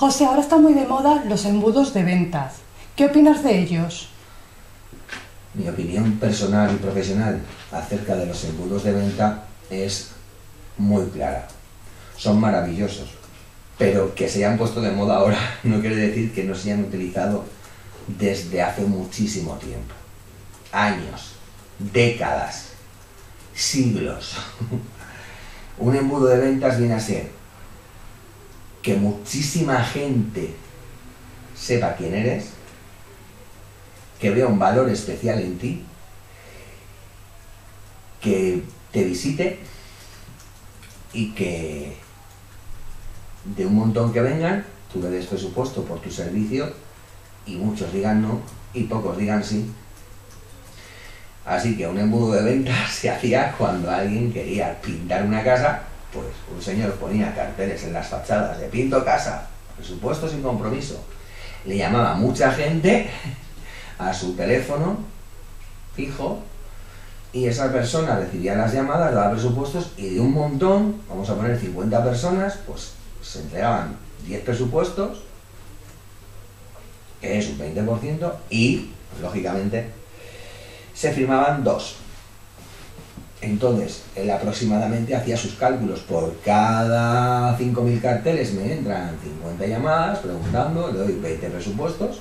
José, ahora está muy de moda los embudos de ventas. ¿Qué opinas de ellos? Mi opinión personal y profesional acerca de los embudos de venta es muy clara. Son maravillosos, pero que se hayan puesto de moda ahora no quiere decir que no se hayan utilizado desde hace muchísimo tiempo. Años, décadas, siglos. Un embudo de ventas viene a ser que muchísima gente sepa quién eres, que vea un valor especial en ti, que te visite y que de un montón que vengan, tú le des presupuesto por tu servicio y muchos digan no y pocos digan sí. Así que un embudo de ventas se hacía cuando alguien quería pintar una casa, pues un señor ponía carteles en las fachadas de pinto casa, presupuesto sin compromiso. Le llamaba mucha gente a su teléfono fijo y esa persona recibía las llamadas, daba presupuestos y de un montón, vamos a poner 50 personas, pues se entregaban 10 presupuestos, que es un 20%, y, lógicamente, se firmaban dos. Entonces, él aproximadamente hacía sus cálculos. Por cada 5.000 carteles me entran 50 llamadas preguntando, le doy 20 presupuestos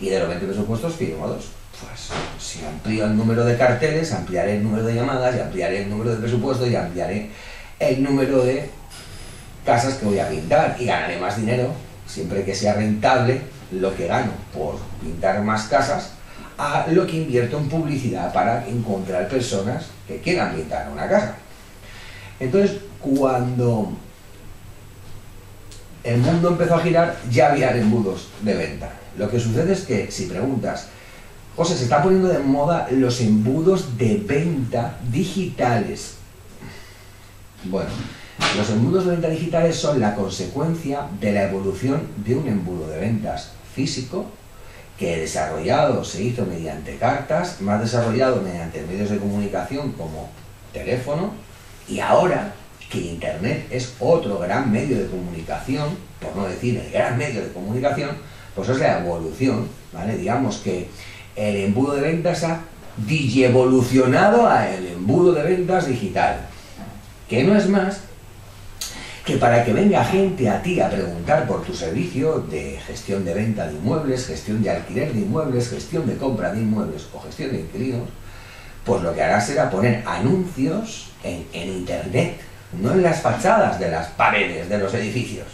y de los 20 presupuestos firmo dos. Pues si amplío el número de carteles, ampliaré el número de llamadas y ampliaré el número de presupuestos y ampliaré el número de casas que voy a pintar y ganaré más dinero siempre que sea rentable lo que gano por pintar más casas a lo que invierto en publicidad para encontrar personas que quieran pintar una casa. Entonces, cuando el mundo empezó a girar, ya había embudos de venta. Lo que sucede es que si preguntas, José, se está poniendo de moda los embudos de venta digitales. Bueno, los embudos de venta digitales son la consecuencia de la evolución de un embudo de ventas físico que desarrollado se hizo mediante cartas, más desarrollado mediante medios de comunicación como teléfono y ahora que Internet es otro gran medio de comunicación, por no decir el gran medio de comunicación, pues es la evolución, ¿vale? Digamos que el embudo de ventas ha digievolucionado a el embudo de ventas digital, que no es más que para que venga gente a ti a preguntar por tu servicio de gestión de venta de inmuebles, gestión de alquiler de inmuebles, gestión de compra de inmuebles o gestión de inquilinos, pues lo que harás será poner anuncios en, en internet, no en las fachadas de las paredes de los edificios,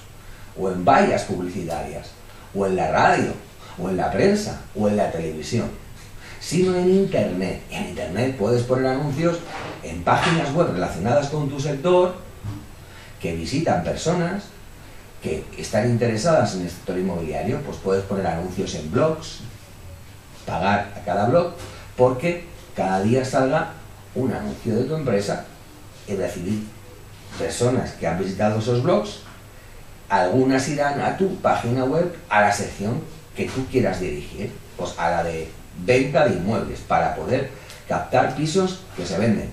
o en vallas publicitarias, o en la radio, o en la prensa, o en la televisión, sino en internet. Y en internet puedes poner anuncios en páginas web relacionadas con tu sector, que visitan personas que están interesadas en el sector inmobiliario, pues puedes poner anuncios en blogs, pagar a cada blog, porque cada día salga un anuncio de tu empresa y recibir personas que han visitado esos blogs, algunas irán a tu página web, a la sección que tú quieras dirigir, pues a la de venta de inmuebles, para poder captar pisos que se venden.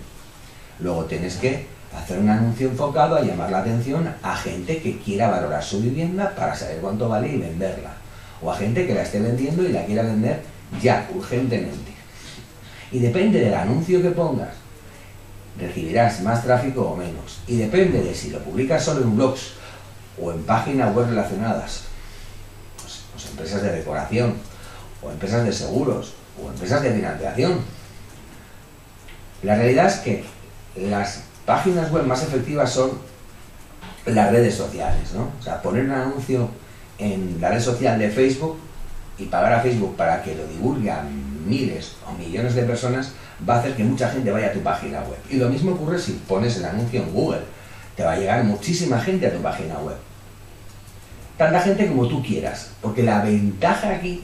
Luego tienes que hacer un anuncio enfocado a llamar la atención a gente que quiera valorar su vivienda para saber cuánto vale y venderla. O a gente que la esté vendiendo y la quiera vender ya, urgentemente. Y depende del anuncio que pongas, recibirás más tráfico o menos. Y depende de si lo publicas solo en blogs o en páginas web relacionadas, pues, pues empresas de decoración, o empresas de seguros, o empresas de financiación. La realidad es que las páginas web más efectivas son las redes sociales, ¿no? O sea, poner un anuncio en la red social de Facebook y pagar a Facebook para que lo divulgue a miles o millones de personas va a hacer que mucha gente vaya a tu página web. Y lo mismo ocurre si pones el anuncio en Google. Te va a llegar muchísima gente a tu página web. Tanta gente como tú quieras. Porque la ventaja aquí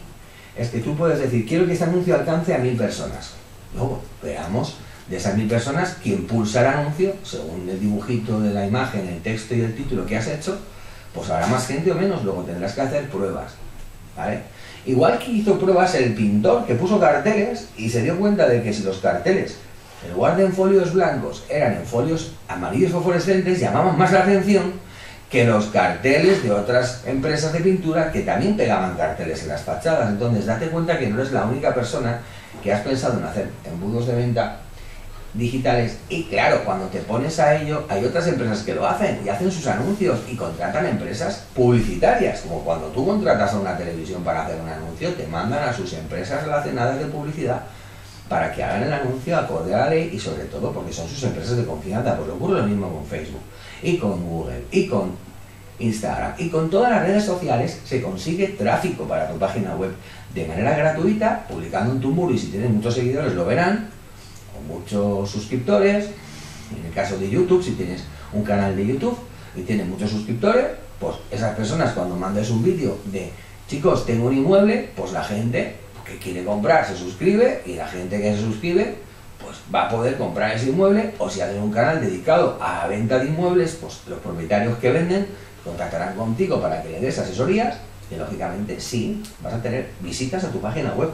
es que tú puedes decir, quiero que este anuncio alcance a mil personas. Luego, veamos de esas mil personas, quien pulsa el anuncio, según el dibujito de la imagen, el texto y el título que has hecho, pues habrá más gente o menos, luego tendrás que hacer pruebas. Igual que hizo pruebas el pintor que puso carteles y se dio cuenta de que si los carteles, en lugar de en folios blancos, eran en folios amarillos fosforescentes, llamaban más la atención que los carteles de otras empresas de pintura que también pegaban carteles en las fachadas. Entonces, date cuenta que no eres la única persona que has pensado en hacer embudos de venta digitales. Y claro, cuando te pones a ello, hay otras empresas que lo hacen y hacen sus anuncios y contratan empresas publicitarias, como cuando tú contratas a una televisión para hacer un anuncio, te mandan a sus empresas relacionadas de publicidad para que hagan el anuncio acorde a la ley y sobre todo porque son sus empresas de confianza, pues ocurre lo mismo con Facebook y con Google y con Instagram y con todas las redes sociales se consigue tráfico para tu página web de manera gratuita, publicando en tu muro y si tienes muchos seguidores lo verán, muchos suscriptores, en el caso de YouTube, si tienes un canal de YouTube y tienes muchos suscriptores, pues esas personas cuando mandes un vídeo de chicos, tengo un inmueble, pues la gente que quiere comprar se suscribe y la gente que se suscribe pues va a poder comprar ese inmueble o si haces un canal dedicado a la venta de inmuebles, pues los propietarios que venden contactarán contigo para que le des asesorías y lógicamente sí, vas a tener visitas a tu página web.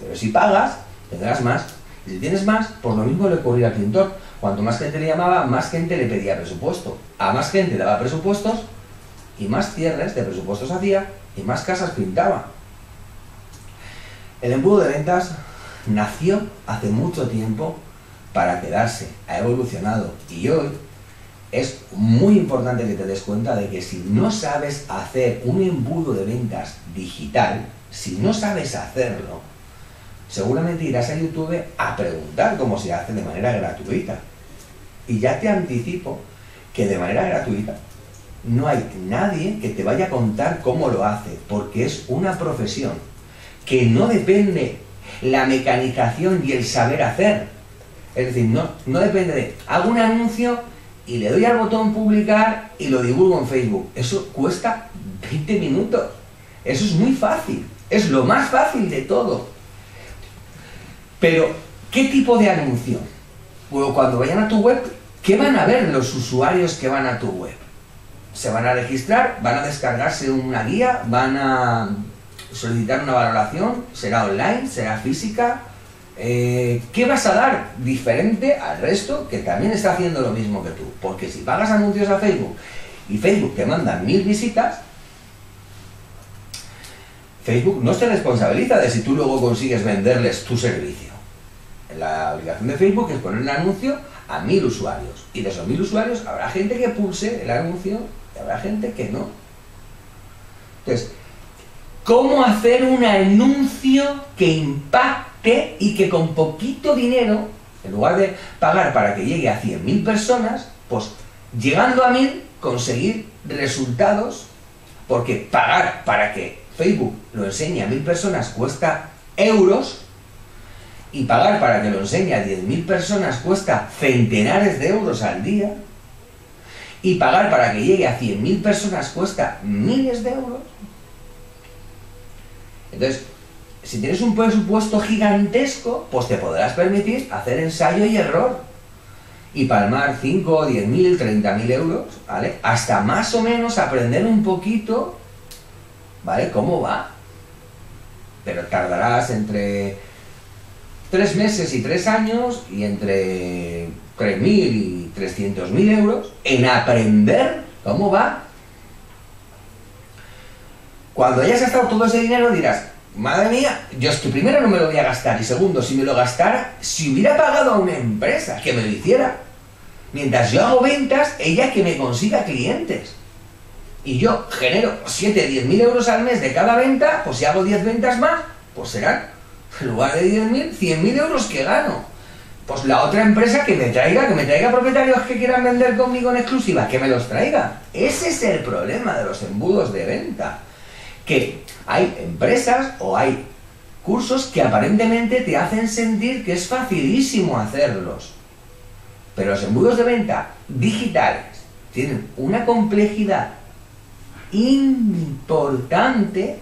Pero si pagas, tendrás más. Si tienes más, pues lo mismo le ocurría al pintor. Cuanto más gente le llamaba, más gente le pedía presupuesto. A más gente daba presupuestos y más cierres de presupuestos hacía y más casas pintaba. El embudo de ventas nació hace mucho tiempo para quedarse, ha evolucionado y hoy es muy importante que te des cuenta de que si no sabes hacer un embudo de ventas digital, si no sabes hacerlo, seguramente irás a YouTube a preguntar cómo se hace de manera gratuita. Y ya te anticipo que de manera gratuita no hay nadie que te vaya a contar cómo lo hace, porque es una profesión que no depende la mecanización y el saber hacer. Es decir, no, no depende de, hago un anuncio y le doy al botón publicar y lo divulgo en Facebook. Eso cuesta 20 minutos. Eso es muy fácil. Es lo más fácil de todo. Pero, ¿qué tipo de anuncio? Cuando vayan a tu web, ¿qué van a ver los usuarios que van a tu web? Se van a registrar, van a descargarse una guía, van a solicitar una valoración, será online, será física, eh, ¿qué vas a dar diferente al resto que también está haciendo lo mismo que tú? Porque si pagas anuncios a Facebook y Facebook te manda mil visitas, Facebook no se responsabiliza de si tú luego consigues venderles tu servicio. La obligación de Facebook es poner un anuncio a mil usuarios. Y de esos mil usuarios habrá gente que pulse el anuncio y habrá gente que no. Entonces, ¿cómo hacer un anuncio que impacte y que con poquito dinero, en lugar de pagar para que llegue a 100.000 personas, pues llegando a 1.000 conseguir resultados, porque pagar para que Facebook lo enseñe a 1.000 personas cuesta euros, y pagar para que lo enseñe a 10.000 personas cuesta centenares de euros al día, y pagar para que llegue a 100.000 personas cuesta miles de euros. Entonces, si tienes un presupuesto gigantesco, pues te podrás permitir hacer ensayo y error. Y palmar 5, 10 mil, 30 mil euros, ¿vale? Hasta más o menos aprender un poquito, ¿vale? ¿Cómo va? Pero tardarás entre 3 meses y 3 años y entre 3.000 y 300.000 euros en aprender cómo va. Cuando hayas gastado todo ese dinero dirás, madre mía, yo es que primero no me lo voy a gastar y segundo, si me lo gastara, si hubiera pagado a una empresa que me lo hiciera, mientras yo hago ventas, ella que me consiga clientes. Y yo genero 7, 10 mil euros al mes de cada venta, pues si hago 10 ventas más, pues serán, en lugar de 10 mil, 100 mil euros que gano. Pues la otra empresa que me traiga, que me traiga propietarios que quieran vender conmigo en exclusiva, que me los traiga. Ese es el problema de los embudos de venta que hay empresas o hay cursos que aparentemente te hacen sentir que es facilísimo hacerlos. Pero los embudos de venta digitales tienen una complejidad importante,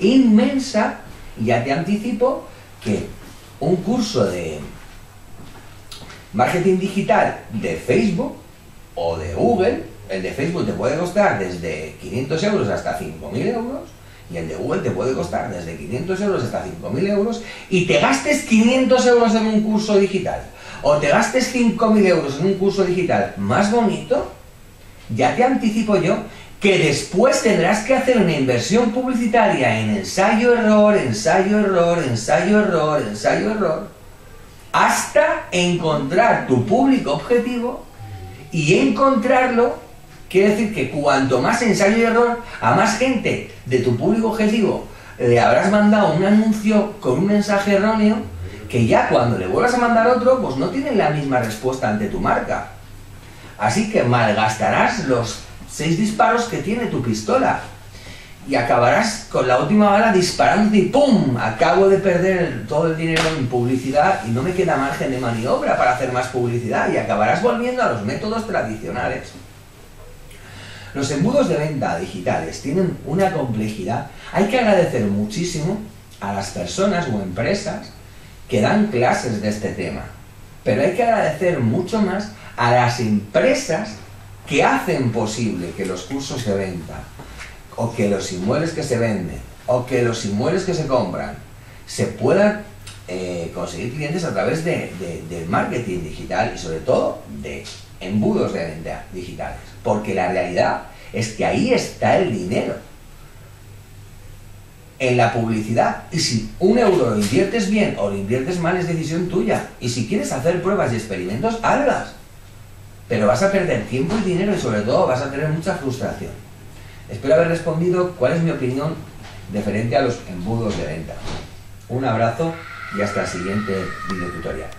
inmensa, ya te anticipo que un curso de marketing digital de Facebook o de Google el de Facebook te puede costar desde 500 euros hasta 5.000 euros y el de Google te puede costar desde 500 euros hasta 5.000 euros y te gastes 500 euros en un curso digital o te gastes 5.000 euros en un curso digital más bonito ya te anticipo yo que después tendrás que hacer una inversión publicitaria en ensayo-error, ensayo-error, ensayo-error, ensayo-error, hasta encontrar tu público objetivo y encontrarlo quiere decir que cuanto más ensayo y error, a más gente de tu público objetivo le habrás mandado un anuncio con un mensaje erróneo que ya cuando le vuelvas a mandar otro, pues no tienen la misma respuesta ante tu marca. Así que malgastarás los seis disparos que tiene tu pistola y acabarás con la última bala disparando y ¡pum! Acabo de perder todo el dinero en publicidad y no me queda margen de maniobra para hacer más publicidad y acabarás volviendo a los métodos tradicionales. Los embudos de venta digitales tienen una complejidad. Hay que agradecer muchísimo a las personas o empresas que dan clases de este tema. Pero hay que agradecer mucho más a las empresas que hacen posible que los cursos de venta, o que los inmuebles que se venden, o que los inmuebles que se compran, se puedan eh, conseguir clientes a través de, del marketing digital y sobre todo de embudos de venta digitales. Porque la realidad es que ahí está el dinero. En la publicidad. Y si un euro lo inviertes bien o lo inviertes mal es decisión tuya. Y si quieres hacer pruebas y experimentos, hazlas. Pero vas a perder tiempo y dinero y sobre todo vas a tener mucha frustración. Espero haber respondido cuál es mi opinión referente a los embudos de venta. Un abrazo y hasta el siguiente video tutorial.